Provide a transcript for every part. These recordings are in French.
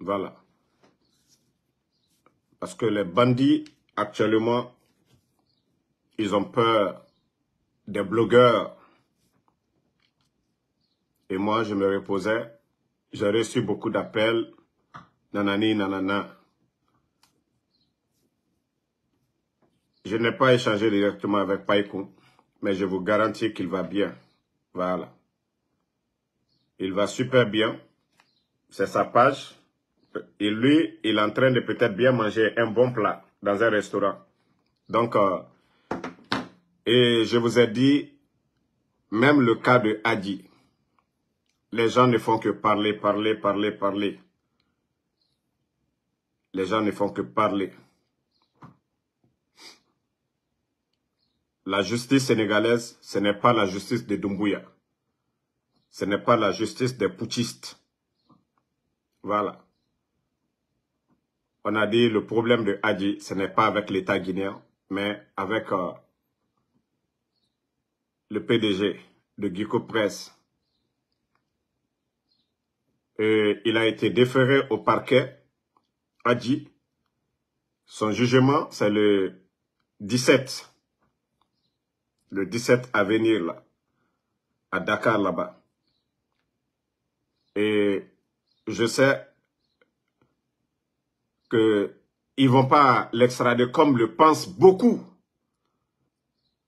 Voilà. Parce que les bandits, actuellement, ils ont peur des blogueurs. Et moi, je me reposais. J'ai reçu beaucoup d'appels. Nanani, nanana. Je n'ai pas échangé directement avec Païkoun, mais je vous garantis qu'il va bien. Voilà. Il va super bien. C'est sa page. Et lui, il est en train de peut-être bien manger un bon plat dans un restaurant. Donc, euh, et je vous ai dit, même le cas de Adi, les gens ne font que parler, parler, parler, parler. Les gens ne font que parler. La justice sénégalaise, ce n'est pas la justice de Dumbuya. Ce n'est pas la justice des putschistes. Voilà. On a dit le problème de Adi, ce n'est pas avec l'État guinéen, mais avec euh, le PDG de Guico Press. Et il a été déféré au parquet, Adi. Son jugement, c'est le 17 le 17 à venir là, à Dakar là-bas. Et je sais que ils vont pas l'extrader comme le pensent beaucoup.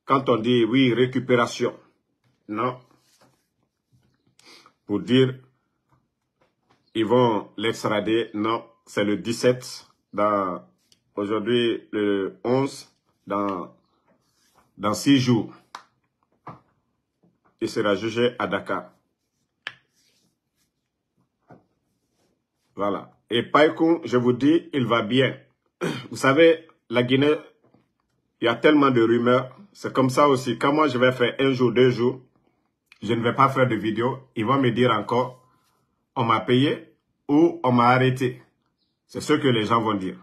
Quand on dit oui, récupération. Non. Pour dire ils vont l'extrader, non, c'est le 17 dans aujourd'hui le 11 dans dans six jours, il sera jugé à Dakar. Voilà. Et Païkoun, je vous dis, il va bien. Vous savez, la Guinée, il y a tellement de rumeurs. C'est comme ça aussi. Quand moi, je vais faire un jour, deux jours, je ne vais pas faire de vidéo. Ils vont me dire encore, on m'a payé ou on m'a arrêté. C'est ce que les gens vont dire.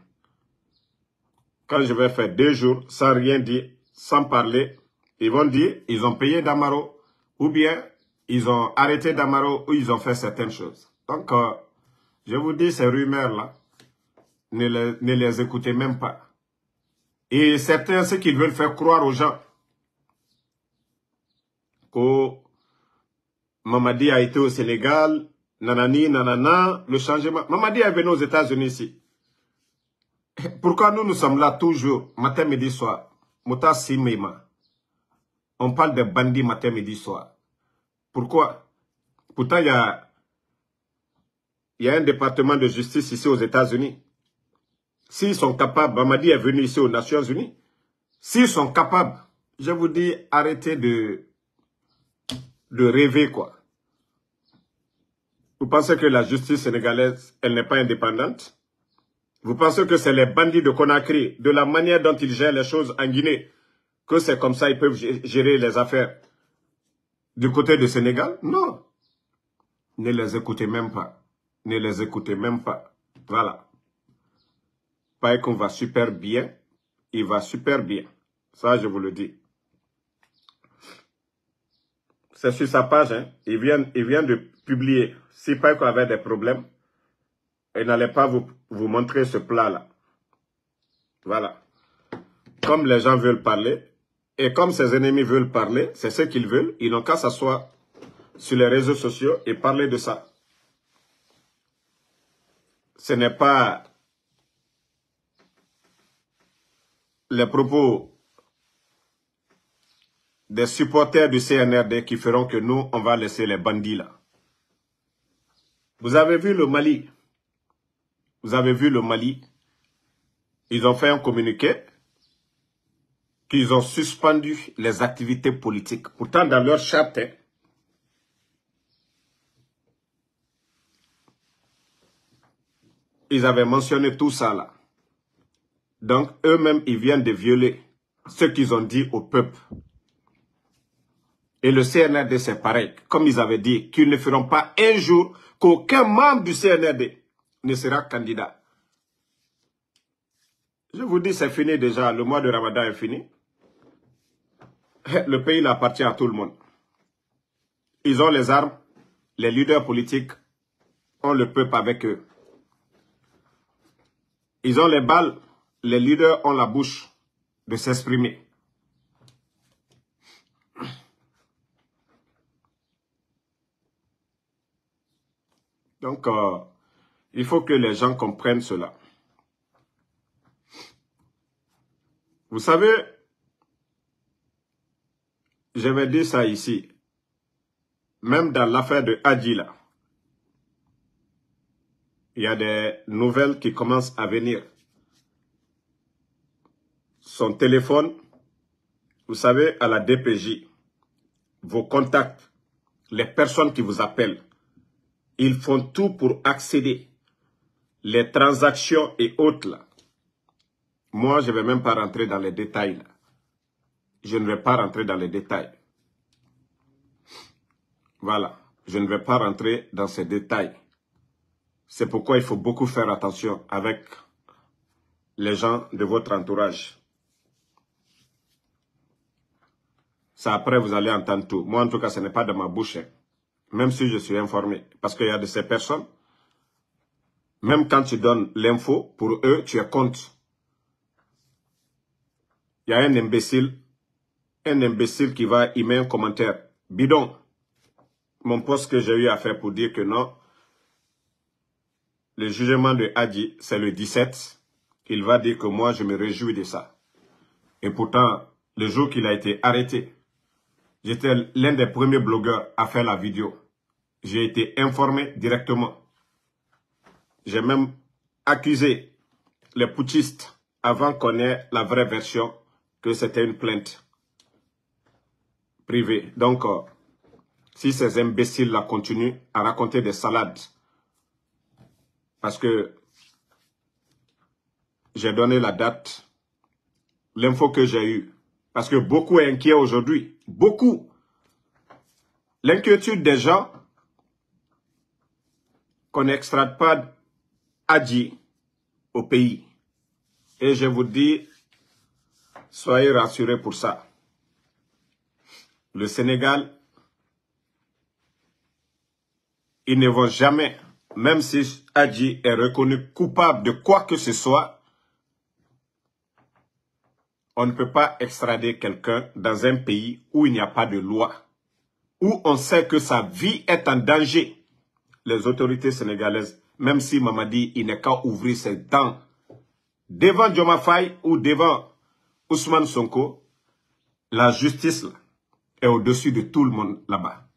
Quand je vais faire deux jours sans rien dire, sans parler, ils vont dire ils ont payé Damaro ou bien ils ont arrêté Damaro ou ils ont fait certaines choses. Donc, euh, je vous dis, ces rumeurs-là, ne les, ne les écoutez même pas. Et certains, ce qu'ils veulent faire croire aux gens, que Mamadi a été au Sénégal, nanani, nanana, le changement. Mamadi est venu aux États-Unis ici. Pourquoi nous, nous sommes là toujours, matin, midi, soir? Mota Simema. On parle de bandits matin, midi, soir. Pourquoi? Pourtant, il y a, il y a un département de justice ici aux États-Unis. S'ils sont capables, Bamadi est venu ici aux Nations Unies. S'ils sont capables, je vous dis, arrêtez de, de rêver, quoi. Vous pensez que la justice sénégalaise, elle n'est pas indépendante? Vous pensez que c'est les bandits de Conakry, de la manière dont ils gèrent les choses en Guinée, que c'est comme ça ils peuvent gérer les affaires du côté du Sénégal? Non. Ne les écoutez même pas. Ne les écoutez même pas. Voilà. Qu'on va super bien. Il va super bien. Ça, je vous le dis. C'est sur sa page. Hein. Il, vient, il de publier. Si qu'on avait des problèmes, et n'allait pas vous, vous montrer ce plat-là. Voilà. Comme les gens veulent parler, et comme ses ennemis veulent parler, c'est ce qu'ils veulent, ils n'ont qu'à s'asseoir sur les réseaux sociaux et parler de ça. Ce n'est pas les propos des supporters du CNRD qui feront que nous, on va laisser les bandits là. Vous avez vu le Mali vous avez vu le Mali, ils ont fait un communiqué qu'ils ont suspendu les activités politiques. Pourtant, dans leur charte, hein, ils avaient mentionné tout ça là. Donc, eux-mêmes, ils viennent de violer ce qu'ils ont dit au peuple. Et le CNRD, c'est pareil. Comme ils avaient dit qu'ils ne feront pas un jour qu'aucun membre du CNRD ne sera candidat. Je vous dis, c'est fini déjà. Le mois de Ramadan est fini. Le pays appartient à tout le monde. Ils ont les armes. Les leaders politiques ont le peuple avec eux. Ils ont les balles, les leaders ont la bouche de s'exprimer. Donc, euh, il faut que les gens comprennent cela. Vous savez, je vais dire ça ici, même dans l'affaire de Adjila, il y a des nouvelles qui commencent à venir. Son téléphone, vous savez, à la DPJ, vos contacts, les personnes qui vous appellent, ils font tout pour accéder. Les transactions et autres là. Moi, je ne vais même pas rentrer dans les détails là. Je ne vais pas rentrer dans les détails. Voilà. Je ne vais pas rentrer dans ces détails. C'est pourquoi il faut beaucoup faire attention avec les gens de votre entourage. Ça après, vous allez entendre tout. Moi, en tout cas, ce n'est pas de ma bouche. Hein. Même si je suis informé. Parce qu'il y a de ces personnes, même quand tu donnes l'info, pour eux, tu es contre. Il y a un imbécile, un imbécile qui va y mettre un commentaire. Bidon, mon poste que j'ai eu à faire pour dire que non, le jugement de Hadi, c'est le 17. Il va dire que moi, je me réjouis de ça. Et pourtant, le jour qu'il a été arrêté, j'étais l'un des premiers blogueurs à faire la vidéo. J'ai été informé directement. J'ai même accusé les putschistes avant qu'on ait la vraie version que c'était une plainte privée. Donc, euh, si ces imbéciles-là continuent à raconter des salades parce que j'ai donné la date, l'info que j'ai eue. Parce que beaucoup est inquiet aujourd'hui. Beaucoup. L'inquiétude des gens qu'on n'extrade pas Adji au pays. Et je vous dis, soyez rassurés pour ça. Le Sénégal, ils ne vont jamais même si Adji est reconnu coupable de quoi que ce soit, on ne peut pas extrader quelqu'un dans un pays où il n'y a pas de loi, où on sait que sa vie est en danger. Les autorités sénégalaises, même si Mamadi, n'est qu'à ouvrir ses dents devant Joma ou devant Ousmane Sonko, la justice est au-dessus de tout le monde là-bas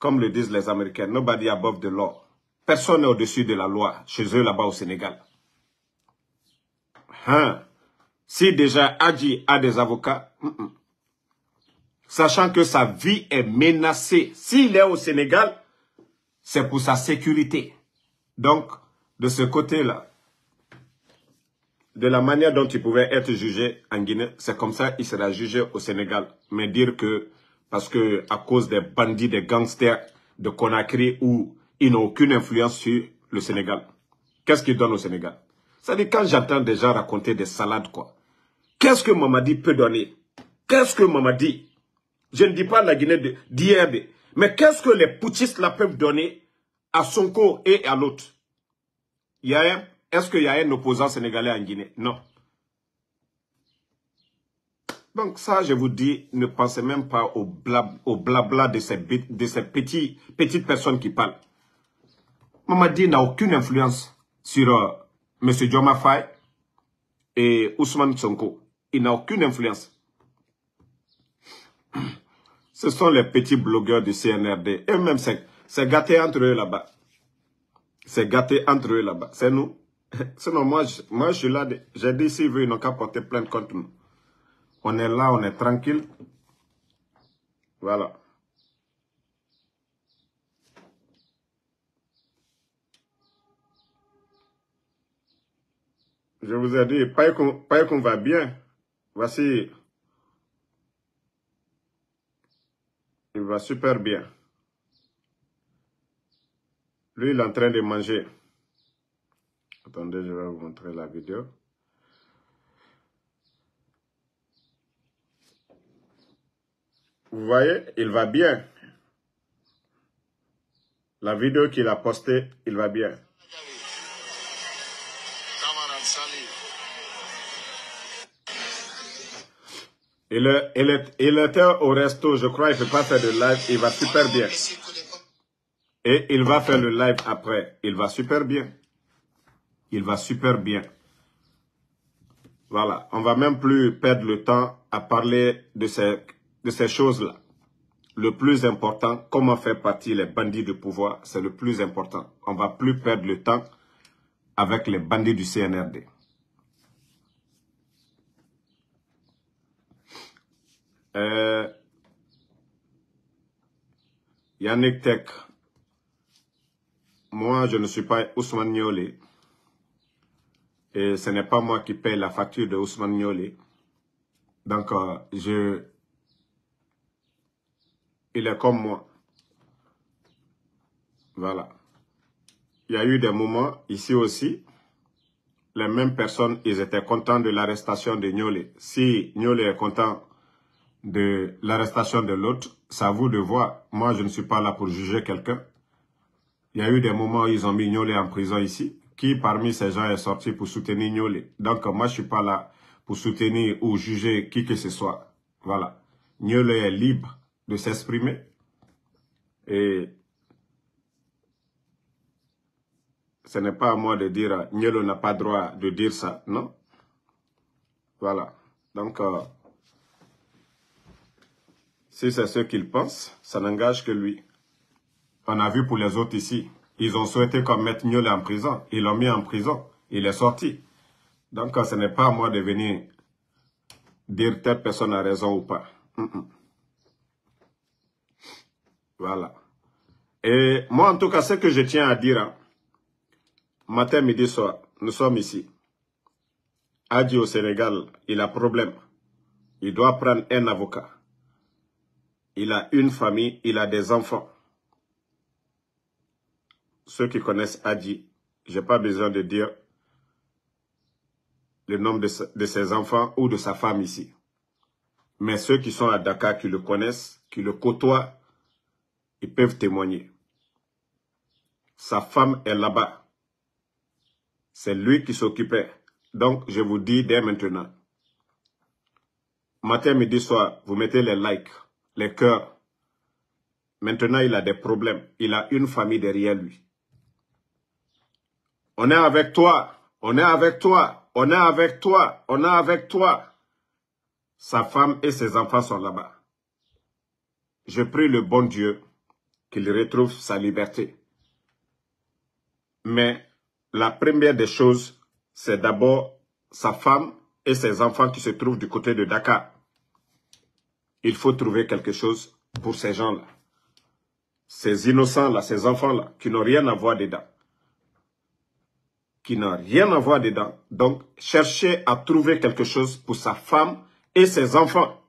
comme le disent les Américains, nobody above the law. Personne n'est au-dessus de la loi chez eux là-bas au Sénégal. Hein? Si déjà Adji a des avocats, sachant que sa vie est menacée, s'il est au Sénégal, c'est pour sa sécurité. Donc, de ce côté-là, de la manière dont il pouvait être jugé en Guinée, c'est comme ça qu'il sera jugé au Sénégal. Mais dire que parce que à cause des bandits, des gangsters de Conakry où ils n'ont aucune influence sur le Sénégal. Qu'est-ce qu'ils donnent au Sénégal? Dit quand j'entends des gens raconter des salades, quoi. Qu'est-ce que Mamadi peut donner? Qu'est-ce que Mamadi? Je ne dis pas la Guinée d'hier, mais qu'est-ce que les putschistes peuvent donner à Sonko et à l'autre? Est-ce qu'il y a un opposant sénégalais en Guinée? Non. Donc ça, je vous dis, ne pensez même pas au, blabla de ces, de ces petits, petites personnes qui parlent. Mamadi n'a aucune influence sur euh, M. Joma Faye et Ousmane Sonko. Il n'a aucune influence. Ce sont les petits blogueurs du CNRD. Et même, c'est gâté entre eux là-bas. C'est gâté entre eux là-bas. C'est nous. Sinon, moi, je, moi, je suis là. J'ai dit, s'ils veulent, ils n'ont qu'à porter plainte contre nous. On est là, on est tranquille. Voilà. Je vous ai dit, pas qu'on va bien. Voici. Il va super bien. Lui, il est en train de manger. Attendez, je vais vous montrer la vidéo. Vous voyez, il va bien. La vidéo qu'il a postée, il va bien. Il, il, est, il était au resto, je crois, il ne peut pas faire de live, il va super bien. Et il va faire le live après, il va super bien. Il va super bien. Voilà, on va même plus perdre le temps à parler de ces de ces choses-là. Le plus important, comment faire partie les bandits de pouvoir, c'est le plus important. On va plus perdre le temps avec les bandits du CNRD. Euh, Yannick Tech, moi je ne suis pas Ousmane Niolé. Et ce n'est pas moi qui paye la facture de Ousmane Niolé. Donc, euh, je... Il est comme moi. Voilà. Il y a eu des moments ici aussi, les mêmes personnes, ils étaient contents de l'arrestation de Niolé. Si Niolé est content de l'arrestation de l'autre, c'est à vous de voir. Moi, je ne suis pas là pour juger quelqu'un. Il y a eu des moments où ils ont mis Niolé en prison ici. Qui parmi ces gens est sorti pour soutenir Niolé? Donc, moi, je suis pas là pour soutenir ou juger qui que ce soit. Voilà. Niolé est libre de s'exprimer. Et ce n'est pas à moi de dire Niolé n'a pas droit de dire ça. Non? Voilà. Donc, euh, si c'est ce qu'il pense, ça n'engage que lui. On a vu pour les autres ici. Ils ont souhaité qu'on mette Niolé en prison. Ils l'ont mis en prison. Il est sorti. Donc, ce n'est pas à moi de venir dire telle personne a raison ou pas. Voilà. Et moi, en tout cas, ce que je tiens à dire, hein, matin, midi, soir, nous sommes ici. Adi au Sénégal, il a problème. Il doit prendre un avocat. Il a une famille, il a des enfants ceux qui connaissent Adi, je n'ai pas besoin de dire le nom de, ses enfants ou de sa femme ici. Mais ceux qui sont à Dakar, qui le connaissent, qui le côtoient, ils peuvent témoigner. Sa femme est là-bas. C'est lui qui s'occupait. Donc, je vous dis dès maintenant. Matin, midi, soir, vous mettez les likes, les cœurs. Maintenant, il a des problèmes. Il a une famille derrière lui. On est avec toi. On est avec toi. On est avec toi. On est avec toi. Sa femme et ses enfants sont là-bas. Je prie le bon Dieu qu'il retrouve sa liberté. Mais la première des choses, c'est d'abord sa femme et ses enfants qui se trouvent du côté de Dakar. Il faut trouver quelque chose pour ces gens-là. Ces innocents-là, ces enfants-là, qui n'ont rien à voir dedans qui n'a rien à voir dedans. Donc, cherchez à trouver quelque chose pour sa femme et ses enfants.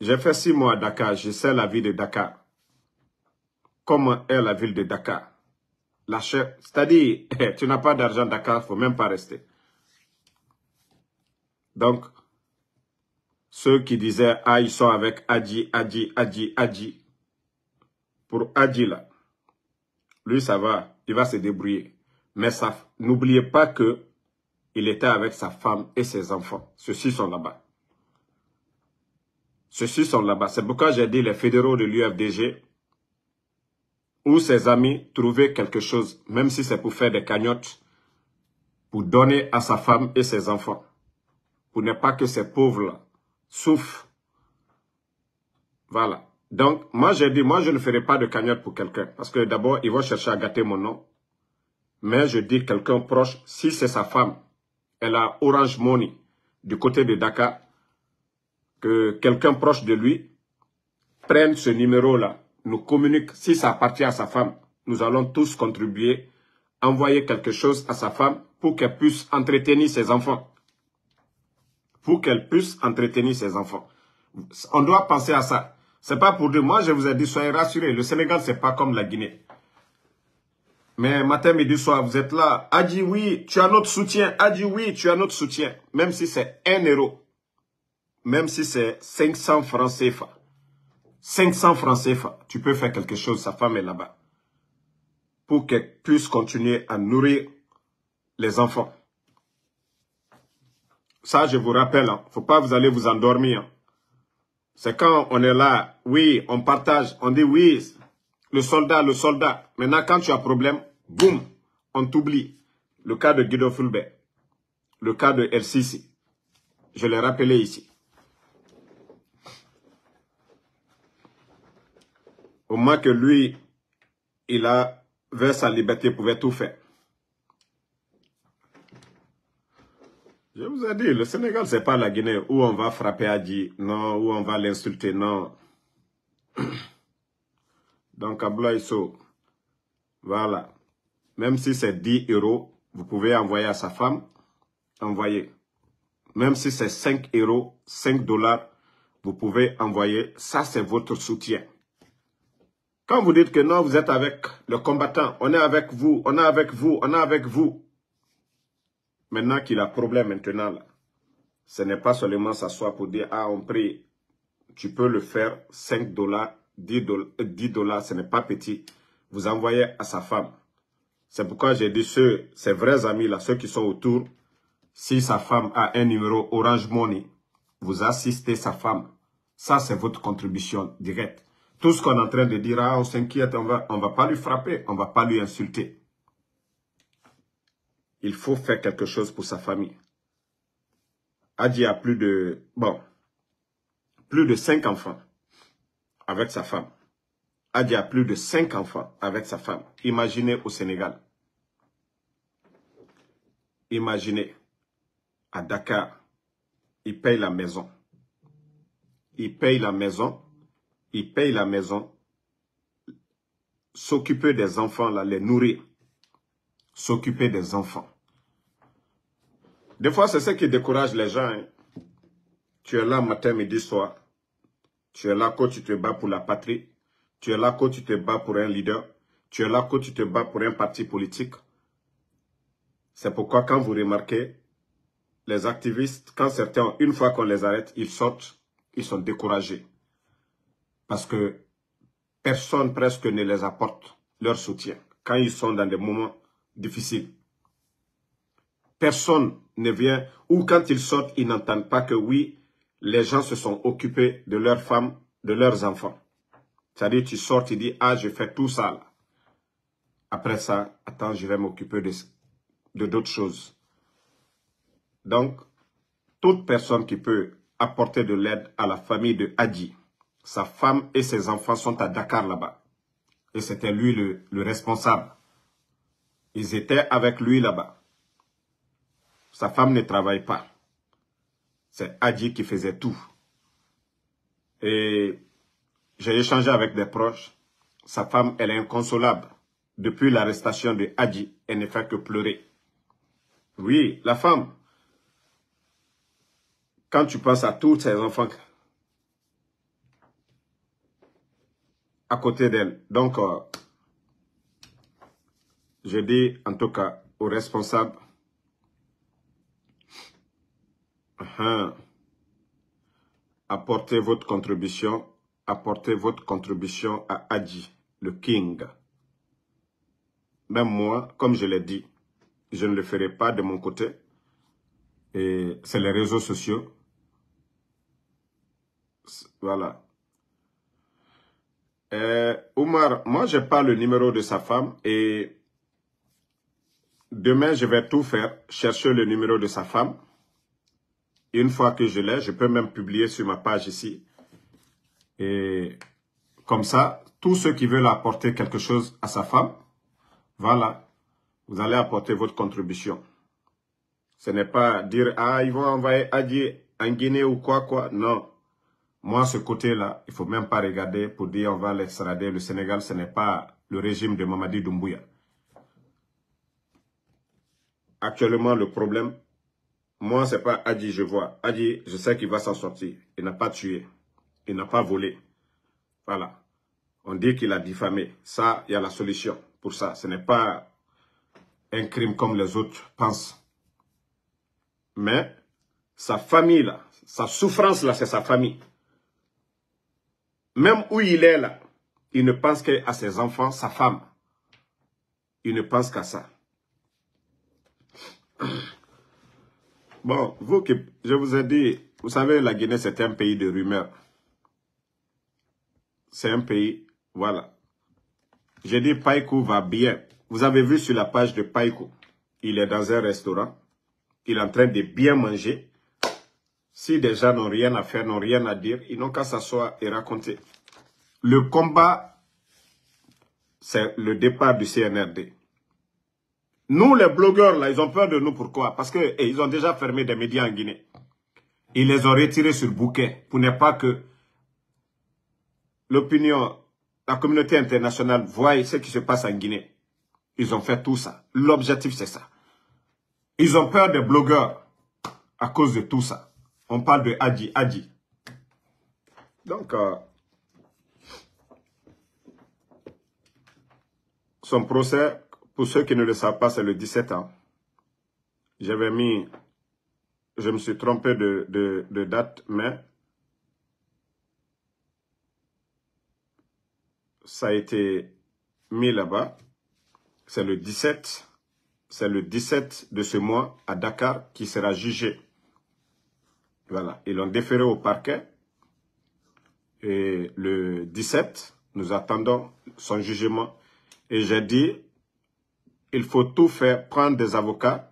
J'ai fait six mois à Dakar, je sais la vie de Dakar. Comment est la ville de Dakar? La C'est-à-dire, tu n'as pas d'argent Dakar, il ne faut même pas rester. Donc, ceux qui disaient, ah, ils sont avec Adji, Adji, Adji, Adji. Pour Adji, là, lui, ça va il va se débrouiller. Mais n'oubliez pas que il était avec sa femme et ses enfants. Ceux-ci sont là-bas. Ceux-ci sont là-bas. C'est pourquoi j'ai dit les fédéraux de l'UFDG ou ses amis trouver quelque chose, même si c'est pour faire des cagnottes, pour donner à sa femme et ses enfants. Pour ne pas que ces pauvres-là souffrent. Voilà. Donc, moi, j'ai dit, moi, je ne ferai pas de cagnotte pour quelqu'un. Parce que d'abord, ils vont chercher à gâter mon nom. Mais je dis quelqu'un proche, si c'est sa femme, elle a Orange Money du côté de Dakar, que quelqu'un proche de lui prenne ce numéro-là, nous communique, si ça appartient à sa femme, nous allons tous contribuer, envoyer quelque chose à sa femme pour qu'elle puisse entretenir ses enfants. Pour qu'elle puisse entretenir ses enfants. On doit penser à ça. C'est pas pour dire, moi je vous ai dit, soyez rassurés, le Sénégal c'est pas comme la Guinée. Mais matin, midi, soir, vous êtes là. Adi, oui, tu as notre soutien. Adi, oui, tu as notre soutien. Même si c'est 1 euro. Même si c'est 500 francs CFA. 500 francs CFA. Tu peux faire quelque chose. Sa femme est là-bas. Pour qu'elle puisse continuer à nourrir les enfants. Ça, je vous rappelle, il hein. ne faut pas vous aller vous endormir. C'est quand on est là, oui, on partage, on dit oui, le soldat, le soldat. Maintenant, quand tu as problème, boum, on t'oublie. Le cas de Guido Fulbert, le cas de LCC, je l'ai rappelé ici. Au moins que lui, il a, vers sa liberté, pouvait tout faire. Je vous ai dit, le Sénégal, c'est pas la Guinée où on va frapper Adi, non, où on va l'insulter, non. Donc, Ablaïso, voilà. Même si c'est 10 euros, vous pouvez envoyer à sa femme, envoyer. Même si c'est 5 euros, 5 dollars, vous pouvez envoyer. Ça, c'est votre soutien. Quand vous dites que non, vous êtes avec le combattant, on est avec vous, on est avec vous, on est avec vous. Maintenant qu'il a problème maintenant, ce n'est pas seulement s'asseoir pour dire, ah, on prie. Tu peux le faire 5 dollars, 10 dollars, ce n'est pas petit. Vous envoyez à sa femme. C'est pourquoi j'ai dit ceux, ces vrais amis-là, ceux qui sont autour, si sa femme a un numéro Orange Money, vous assistez sa femme. Ça, c'est votre contribution directe. Tout ce qu'on est en train de dire, ah, on s'inquiète, on va, va pas lui frapper, on va pas lui insulter il faut faire quelque chose pour sa famille. Adi a plus de, bon, plus de cinq enfants avec sa femme. Adi a plus de cinq enfants avec sa femme. Imaginez au Sénégal. Imaginez, à Dakar, il paye la maison. Il paye la maison. Il paye la maison. S'occuper des enfants, les nourrir s'occuper des enfants. Des fois, c'est ce qui décourage les gens. Hein. Tu es là matin, midi, soir. Tu es là quand tu te bats pour la patrie. Tu es là quand tu te bats pour un leader. Tu es là quand tu te bats pour un parti politique. C'est pourquoi quand vous remarquez, les activistes, quand certains, une fois qu'on les arrête, ils sortent, ils sont découragés. Parce que personne presque ne les apporte leur soutien. Quand ils sont dans des moments difficile. Personne ne vient, ou quand ils sortent, ils n'entendent pas que oui, les gens se sont occupés de leurs femmes, de leurs enfants. C'est-à-dire, tu sors, tu dis, ah, je fais tout ça. Là. Après ça, attends, je vais m'occuper de d'autres choses. Donc, toute personne qui peut apporter de l'aide à la famille de Hadji, sa femme et ses enfants sont à Dakar là-bas. Et c'était lui le, le responsable. Ils étaient avec lui là-bas. Sa femme ne travaille pas. C'est Hadji qui faisait tout. Et j'ai échangé avec des proches. Sa femme, elle est inconsolable. Depuis l'arrestation de Hadji, elle ne fait que pleurer. Oui, la femme, quand tu penses à tous ses enfants à côté d'elle, donc euh, je dis en tout cas aux responsables, hein, apportez votre contribution, apportez votre contribution à Adji, le King. Même moi, comme je l'ai dit, je ne le ferai pas de mon côté. Et c'est les réseaux sociaux. Voilà. Euh, Omar, moi, je pas le numéro de sa femme et Demain, je vais tout faire, chercher le numéro de sa femme. Une fois que je l'ai, je peux même publier sur ma page ici. Et comme ça, tous ceux qui veulent apporter quelque chose à sa femme, voilà, vous allez apporter votre contribution. Ce n'est pas dire, ah, ils vont envoyer Adi en Guinée ou quoi, quoi. Non. Moi, ce côté-là, il faut même pas regarder pour dire on va l'extrader. Le Sénégal, ce n'est pas le régime de Mamadi Doumbouya. Actuellement, le problème, moi, c'est pas Adi, je vois. Adi, je sais qu'il va s'en sortir. Il n'a pas tué. Il n'a pas volé. Voilà. On dit qu'il a diffamé. Ça, il y a la solution pour ça. Ce n'est pas un crime comme les autres pensent. Mais sa famille, là, sa souffrance, là, c'est sa famille. Même où il est, là, il ne pense qu'à ses enfants, sa femme. Il ne pense qu'à ça. Bon, vous qui, je vous ai dit, vous savez, la Guinée, c'est un pays de rumeurs. C'est un pays, voilà. J'ai dit, Païkou va bien. Vous avez vu sur la page de Païkou, il est dans un restaurant. Il est en train de bien manger. Si des gens n'ont rien à faire, n'ont rien à dire, ils n'ont qu'à s'asseoir et raconter. Le combat, c'est le départ du CNRD. Nous, les blogueurs, là, ils ont peur de nous. Pourquoi? Parce qu'ils eh, ont déjà fermé des médias en Guinée. Ils les ont retirés sur bouquet pour ne pas que l'opinion, la communauté internationale voie ce qui se passe en Guinée. Ils ont fait tout ça. L'objectif, c'est ça. Ils ont peur des blogueurs à cause de tout ça. On parle de Adi, Adi. Donc, euh, son procès pour ceux qui ne le savent pas, c'est le 17 ans. J'avais mis, je me suis trompé de, date, mais ça a été mis là-bas. C'est le 17, c'est le 17 de ce mois à Dakar qui sera jugé. Voilà, ils l'ont déféré au parquet. Et le 17, nous attendons son jugement. Et j'ai dit, il faut tout faire, prendre des avocats.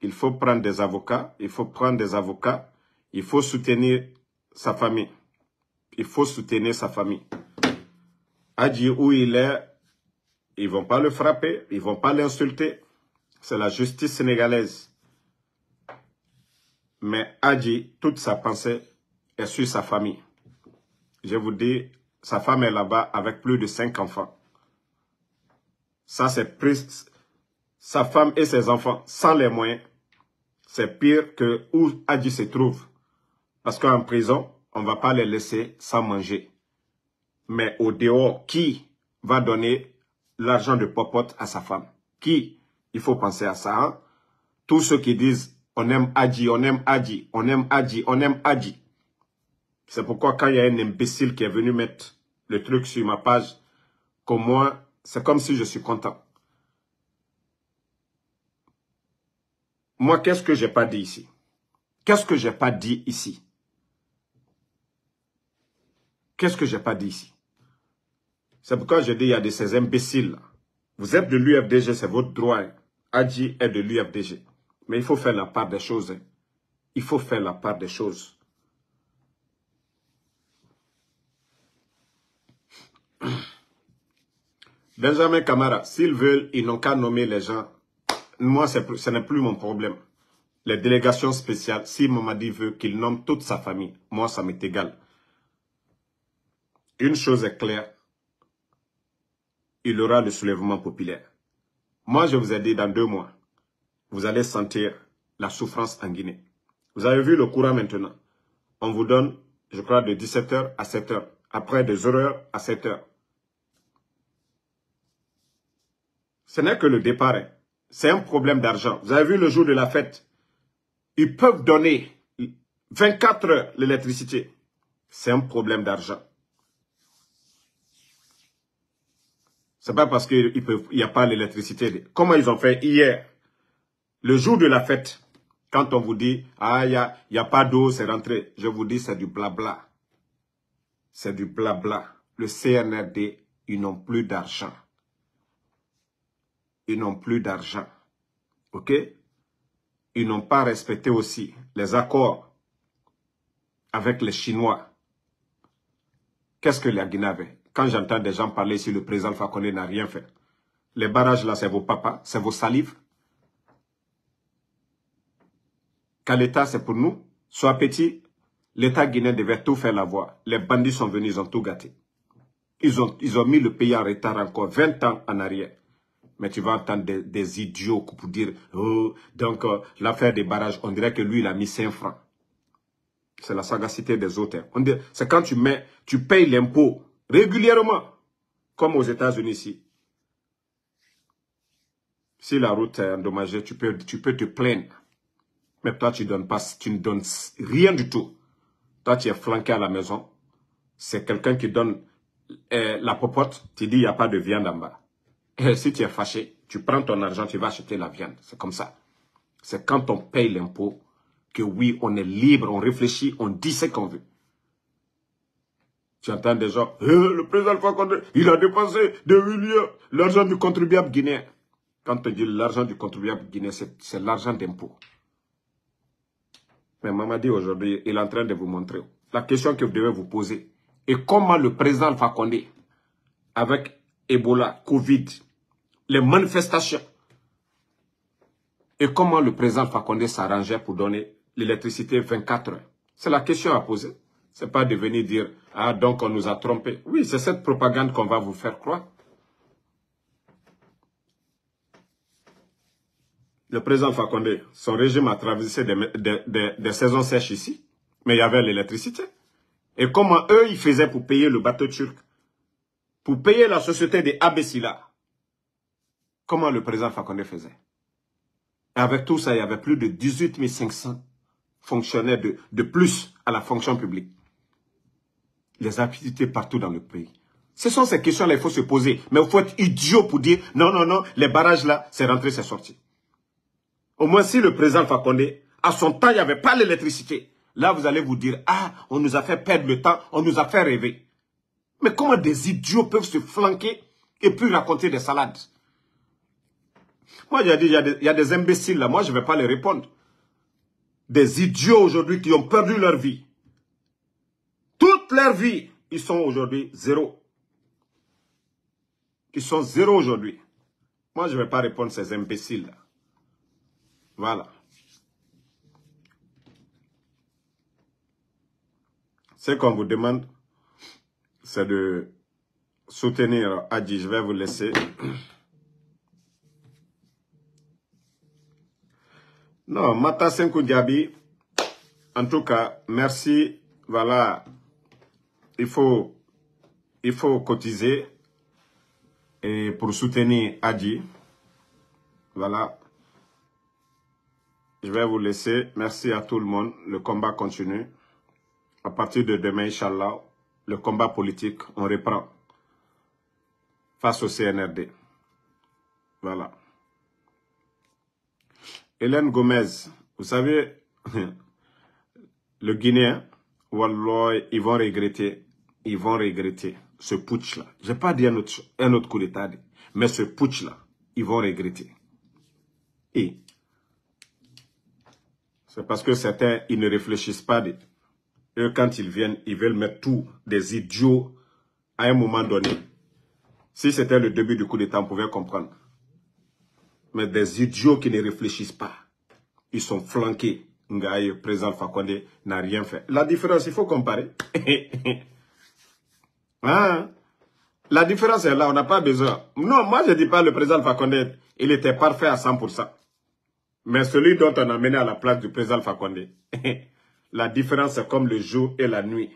Il faut prendre des avocats. Il faut prendre des avocats. Il faut soutenir sa famille. Il faut soutenir sa famille. Adji, où il est, ils vont pas le frapper, ils vont pas l'insulter. C'est la justice sénégalaise. Mais Adji, toute sa pensée est sur sa famille. Je vous dis, sa femme est là-bas avec plus de cinq enfants. Ça, c'est sa femme et ses enfants sans les moyens. C'est pire que où Adji se trouve. Parce qu'en prison, on ne va pas les laisser sans manger. Mais au dehors, qui va donner l'argent de popote à sa femme? Qui? Il faut penser à ça. Hein? Tous ceux qui disent on aime Adji, on aime Adji, on aime Adji, on aime Adji. C'est pourquoi quand il y a un imbécile qui est venu mettre le truc sur ma page, comme moi, c'est comme si je suis content. Moi, qu'est-ce que j'ai pas dit ici? Qu'est-ce que j'ai pas dit ici? Qu'est-ce que j'ai pas dit ici? C'est pourquoi je dis il y a de ces imbéciles. Vous êtes de l'UFDG, c'est votre droit. Adji est de l'UFDG. Mais il faut faire la part des choses. Il faut faire la part des choses. Benjamin Camara, s'ils veulent, ils n'ont qu'à nommer les gens. Moi, ce n'est plus mon problème. Les délégations spéciales, si Mamadi veut qu'il nomme toute sa famille, moi, ça m'est égal. Une chose est claire, il aura le soulèvement populaire. Moi, je vous ai dit, dans deux mois, vous allez sentir la souffrance en Guinée. Vous avez vu le courant maintenant. On vous donne, je crois, de 17h à 7h. Après, de 0h à 7h. Ce n'est que le départ. Hein. C'est un problème d'argent. Vous avez vu le jour de la fête? Ils peuvent donner 24 heures l'électricité. C'est un problème d'argent. C'est pas parce qu'il n'y a pas l'électricité. Comment ils ont fait hier? Le jour de la fête, quand on vous dit, ah, il n'y a, y a pas d'eau, c'est rentré. Je vous dis, c'est du blabla. C'est du blabla. Le CNRD, ils n'ont plus d'argent ils n'ont plus d'argent. OK? Ils n'ont pas respecté aussi les accords avec les Chinois. Qu'est-ce que la Guinée Quand j'entends des gens parler si le président Fakonde n'a rien fait. Les barrages là, c'est vos papas, c'est vos salives. Quand l'État, c'est pour nous, soit petit, l'État guinéen devait tout faire la voie. Les bandits sont venus, ils ont tout gâté. Ils ont, ils ont mis le pays en retard encore 20 ans en arrière. Mais tu vas entendre des, idiots pour dire, oh, donc euh, l'affaire des barrages, on dirait que lui, il a mis 5 francs. C'est la sagacité des auteurs. C'est quand tu mets, tu payes l'impôt régulièrement, comme aux États-Unis ici. Si la route est endommagée, tu peux, tu peux te plaindre. Mais toi, tu, donnes pas, tu ne donnes rien du tout. Toi, tu es flanqué à la maison. C'est quelqu'un qui donne euh, la popote, tu dis, il n'y a pas de viande en bas. Et si tu es fâché, tu prends ton argent, tu vas acheter la viande. C'est comme ça. C'est quand on paye l'impôt que oui, on est libre, on réfléchit, on dit ce qu'on veut. Tu entends des gens, eh, le président Alpha Condé, il a dépensé de millions l'argent du contribuable guinéen. Quand on dit l'argent du contribuable guinéen, c'est l'argent d'impôt. Mais Mamadi aujourd'hui, il est en train de vous montrer la question que vous devez vous poser. Et comment le président Condé, avec Ebola, Covid, les manifestations, et comment le président Fakonde s'arrangeait pour donner l'électricité 24 heures? C'est la question à poser. C'est pas de venir dire, ah donc on nous a trompés. Oui, c'est cette propagande qu'on va vous faire croire. Le président Fakonde, son régime a traversé des, saisons sèches ici, mais il y avait l'électricité. Et comment eux, ils faisaient pour payer le bateau turc Pour payer la société des Abessila Comment le président Fakonde faisait? Et avec tout ça, il y avait plus de 18 500 fonctionnaires de, de plus à la fonction publique. Les activités partout dans le pays. Ce sont ces questions-là, il faut se poser. Mais il faut être idiot pour dire, non, non, non, les barrages là, c'est rentré, c'est sorti. Au moins, si le président Fakonde, à son temps, il n'y avait pas l'électricité. Là, vous allez vous dire, ah, on nous a fait perdre le temps, on nous a fait rêver. Mais comment des idiots peuvent se flanquer et puis raconter des salades? Moi, j'ai dit, il y, a des, imbéciles là. Moi, je ne vais pas les répondre. Des idiots aujourd'hui qui ont perdu leur vie. Toute leur vie, ils sont aujourd'hui zéro. Ils sont zéro aujourd'hui. Moi, je ne vais pas répondre à ces imbéciles là. Voilà. Ce qu'on vous demande, c'est de soutenir Adi. Je vais vous laisser. Non, Mata Diaby, en tout cas, merci. Voilà, il faut, il faut cotiser et pour soutenir Adi. Voilà. Je vais vous laisser. Merci à tout le monde. Le combat continue. À partir de demain, Inch'Allah, le combat politique, on reprend face au CNRD. Voilà. Hélène Gomez, vous savez, le Guinéen, ils vont regretter, ils vont regretter ce putsch-là. Je n'ai pas dit un autre, un autre coup d'État, mais ce putsch-là, ils vont regretter. Et c'est parce que certains, ils ne réfléchissent pas. Eux, quand ils viennent, ils veulent mettre tout des idiots à un moment donné. Si c'était le début du coup d'État, on pouvait comprendre mais des idiots qui ne réfléchissent pas. Ils sont flanqués. Ngaï, président Fakonde, n'a rien fait. La différence, il faut comparer. hein? La différence est là, on n'a pas besoin. Non, moi je ne dis pas le président Fakonde, il était parfait à 100%. Mais celui dont on a mené à la place du président Fakonde, la différence est comme le jour et la nuit.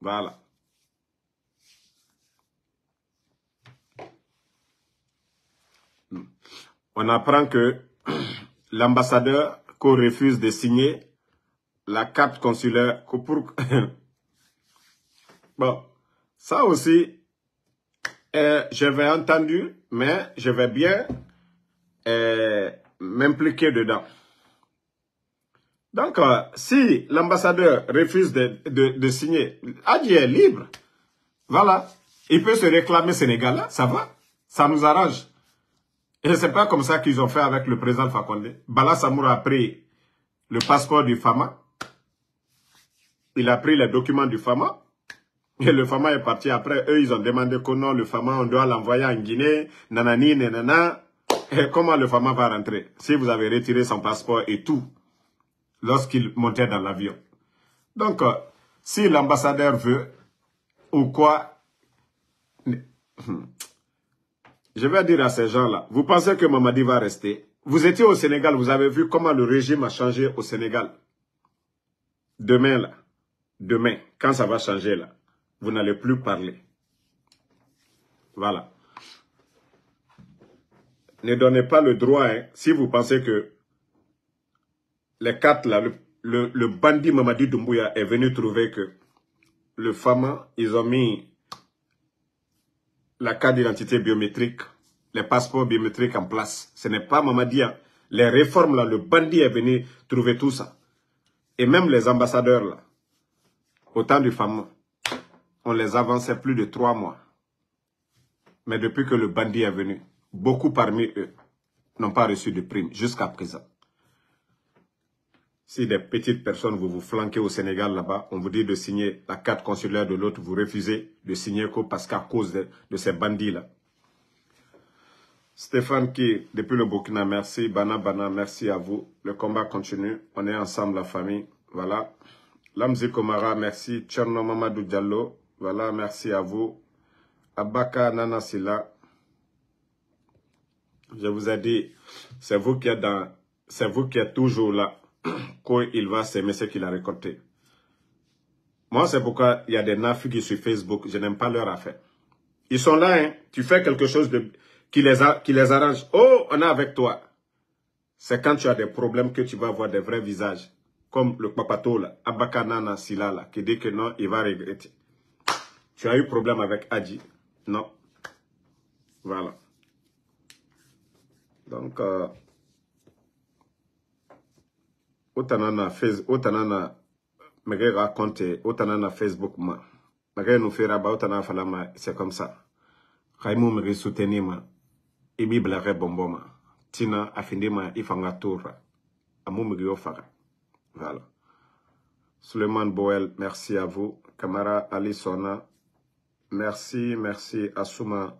Voilà. on apprend que l'ambassadeur qu'on refuse de signer la carte consulaire pour... bon, ça aussi, euh, j'avais entendu, mais je vais bien euh, m'impliquer dedans. Donc, euh, si l'ambassadeur refuse de, de, signer, Adji est libre. Voilà. Il peut se réclamer Sénégal, ça va. Ça nous arrange. Et c'est pas comme ça qu'ils ont fait avec le président Fakonde. Bala Samour a pris le passeport du FAMA. Il a pris les documents du FAMA. Et le FAMA est parti. Après, eux, ils ont demandé que non, le FAMA, on doit l'envoyer en Guinée. Nanani, nanana. Comment le FAMA va rentrer Si vous avez retiré son passeport et tout, lorsqu'il montait dans l'avion? Donc, euh, si l'ambassadeur veut, ou quoi, je vais dire à ces gens-là, vous pensez que Mamadi va rester? Vous étiez au Sénégal, vous avez vu comment le régime a changé au Sénégal. Demain, là, demain, quand ça va changer, là, vous n'allez plus parler. Voilà. Ne donnez pas le droit, hein, si vous pensez que les quatre, là, le, bandit Mamadi Doumbouya est venu trouver que le FAMA, ils ont mis la carte d'identité biométrique, les passeports biométriques en place. Ce n'est pas Mamadi. Hein. Les réformes, là, le bandit est venu trouver tout ça. Et même les ambassadeurs, là, au temps du fameux, on les avançait plus de trois mois. Mais depuis que le bandit est venu, beaucoup parmi eux n'ont pas reçu de prime jusqu'à présent. Si des petites personnes, vous vous flanquez au Sénégal là-bas, on vous dit de signer la carte consulaire de l'autre, vous refusez de signer parce qu'à cause de, ces bandits-là. Stéphane qui, depuis le Burkina, merci. Bana Bana, merci à vous. Le combat continue. On est ensemble, la famille. Voilà. Lamzi Komara, merci. Tcherno Mamadou Diallo, voilà, merci à vous. Abaka Nanasila, je vous ai dit, c'est vous qui êtes dans, c'est vous qui êtes toujours là quand il va s'aimer ce qu'il a récolté. Moi, c'est pourquoi il y a des nafis sur Facebook, je n'aime pas leur affaire. Ils sont là, hein. tu fais quelque chose de, qui, les qui les arrange. Oh, on est avec toi. C'est quand tu as des problèmes que tu vas voir des vrais visages. Comme le papato, là, Abakanana Sila, là, qui dit que non, il va regretter. Tu as eu problème avec Adji? Non. Voilà. Donc, euh, otanana face otanana mege raconte otanana facebook ma mege no fera ba otana fala ma c'est comme ça. Khaimu mege soutenir ma ibi blare bombo ma. Tina afindi ma ifanga tour amu mege yo faga voilà. Suleiman Boel merci à vous. Kamara Ali Sona merci merci Asuma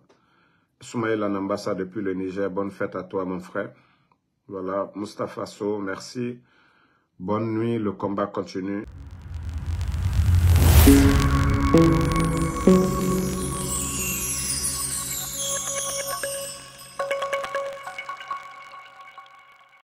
Soumaïla Nambassa depuis le Niger. Bonne fête à toi mon frère. Voilà Mustafa So merci. Bonne nuit, le combat continue.